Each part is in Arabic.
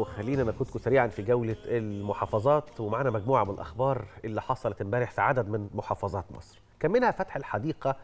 وخلينا ناخدكم سريعا في جولة المحافظات ومعنا مجموعة من الأخبار اللي حصلت امبارح في عدد من محافظات مصر. كان منها فتح الحديقة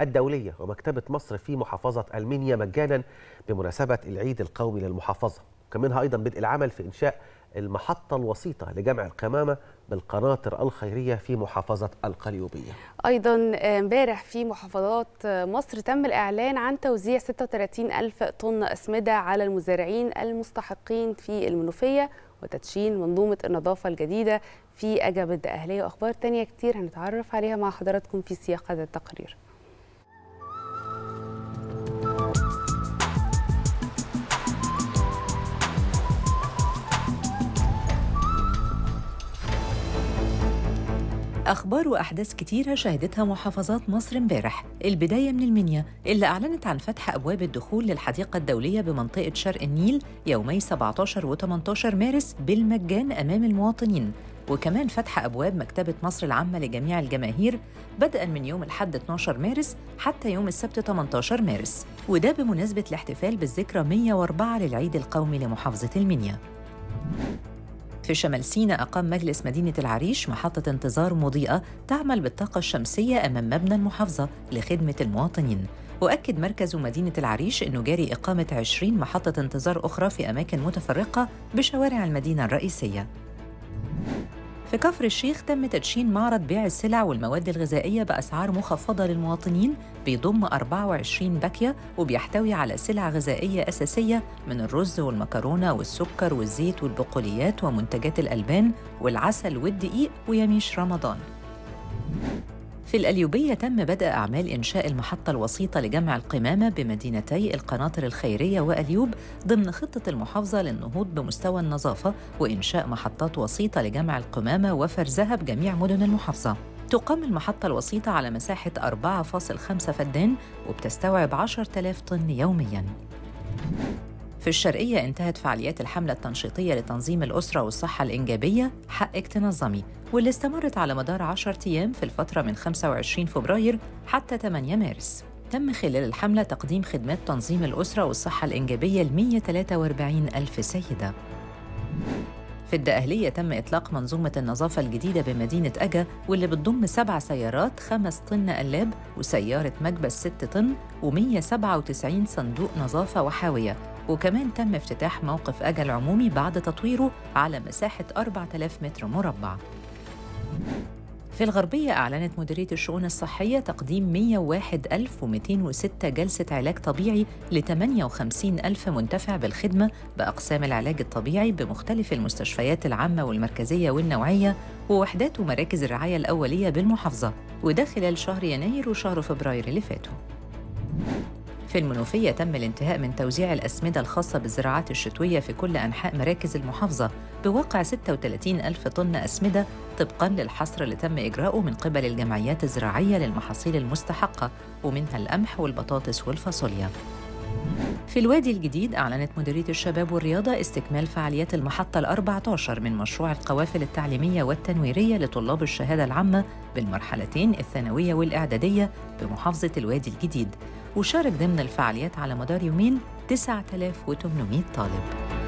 الدولية ومكتبة مصر في محافظة المنيا مجانا بمناسبة العيد القومي للمحافظة. وكان منها أيضا بدء العمل في إنشاء المحطة الوسيطة لجمع القمامة بالقناطر الخيرية في محافظة القليوبية. أيضا امبارح في محافظات مصر تم الإعلان عن توزيع 36 ألف طن أسمدة على المزارعين المستحقين في المنوفية وتدشين منظومة النظافة الجديدة في أجابة أهلية وأخبار تانية كتير هنتعرف عليها مع حضراتكم في سياق هذا التقرير. أخبار وأحداث كتيرة شهدتها محافظات مصر امبارح. البداية من المنيا اللي أعلنت عن فتح أبواب الدخول للحديقة الدولية بمنطقة شرق النيل يومي 17 و 18 مارس بالمجان أمام المواطنين. وكمان فتح أبواب مكتبة مصر العامة لجميع الجماهير بدءا من يوم الحد 12 مارس حتى يوم السبت 18 مارس. وده بمناسبة الاحتفال بالذكرى 104 للعيد القومي لمحافظة المنيا. في شمال سيناء أقام مجلس مدينة العريش محطة انتظار مضيئة تعمل بالطاقة الشمسية أمام مبنى المحافظة لخدمة المواطنين. وأكد مركز مدينة العريش أنه جاري إقامة 20 محطة انتظار أخرى في أماكن متفرقة بشوارع المدينة الرئيسية. في كفر الشيخ تم تدشين معرض بيع السلع والمواد الغذائية بأسعار مخفضة للمواطنين بيضم 24 باكية وبيحتوي على سلع غذائية أساسية من الرز والمكرونة والسكر والزيت والبقوليات ومنتجات الألبان والعسل والدقيق ويميش رمضان. في الأليوبية تم بدء أعمال إنشاء المحطة الوسيطة لجمع القمامة بمدينتي القناطر الخيرية وأليوب ضمن خطة المحافظة للنهوض بمستوى النظافة وإنشاء محطات وسيطة لجمع القمامة وفرزها بجميع مدن المحافظة. تقام المحطة الوسيطة على مساحة 4.5 فدان وبتستوعب 10,000 طن يومياً. في الشرقية انتهت فعاليات الحملة التنشيطية لتنظيم الأسرة والصحة الإنجابية حقك تنظمي واللي استمرت على مدار 10 أيام في الفترة من 25 فبراير حتى 8 مارس. تم خلال الحملة تقديم خدمات تنظيم الأسرة والصحة الإنجابية ل 143 ألف سيدة. في الدقهلية تم إطلاق منظومة النظافة الجديدة بمدينة أجا واللي بتضم سبع سيارات خمس طن قلاب وسيارة مكبس ست طن و197 صندوق نظافة وحاوية. وكمان تم افتتاح موقف أجا العمومي بعد تطويره على مساحة 4000 متر مربع. في الغربية أعلنت مديرية الشؤون الصحية تقديم 101206 جلسة علاج طبيعي ل 58 ألف منتفع بالخدمة بأقسام العلاج الطبيعي بمختلف المستشفيات العامة والمركزية والنوعية ووحدات ومراكز الرعاية الأولية بالمحافظة وده خلال شهر يناير وشهر فبراير اللي فاتوا. في المنوفية تم الانتهاء من توزيع الأسمدة الخاصة بالزراعات الشتوية في كل أنحاء مراكز المحافظة بواقع 36 ألف طن أسمدة طبقاً للحصر اللي تم إجراؤه من قبل الجمعيات الزراعية للمحاصيل المستحقة ومنها القمح والبطاطس والفاصوليا. في الوادي الجديد أعلنت مديرية الشباب والرياضة استكمال فعاليات المحطة ال14 من مشروع القوافل التعليمية والتنويرية لطلاب الشهادة العامة بالمرحلتين الثانوية والإعدادية بمحافظة الوادي الجديد. وشارك ضمن الفعاليات على مدار يومين 9800 طالب.